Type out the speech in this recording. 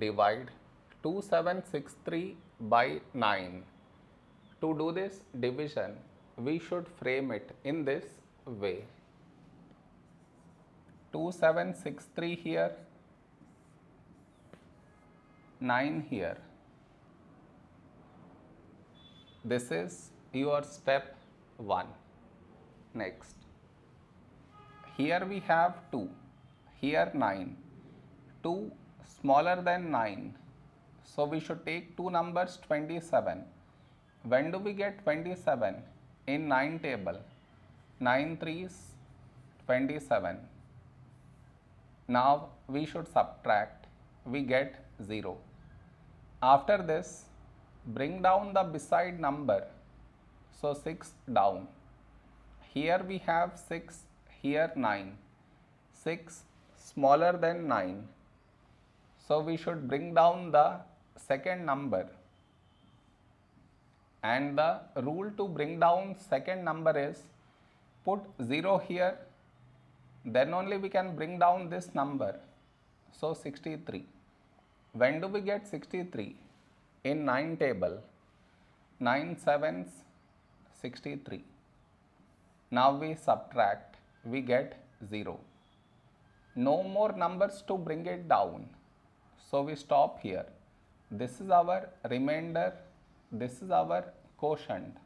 divide 2763 by 9. To do this division, we should frame it in this way. 2763 here, 9 here. This is your step 1. Next, here we have 2, here 9, 2 smaller than 9. So we should take two numbers 27. When do we get 27? In 9 table. 9 3s 27. Now we should subtract. We get 0. After this, bring down the beside number. So 6 down. Here we have 6, here 9. 6 smaller than 9. So we should bring down the second number. And the rule to bring down second number is put 0 here then only we can bring down this number. So 63 when do we get 63 in 9 table. 9 sevens 63 now we subtract we get 0 no more numbers to bring it down so we stop here. This is our remainder. This is our quotient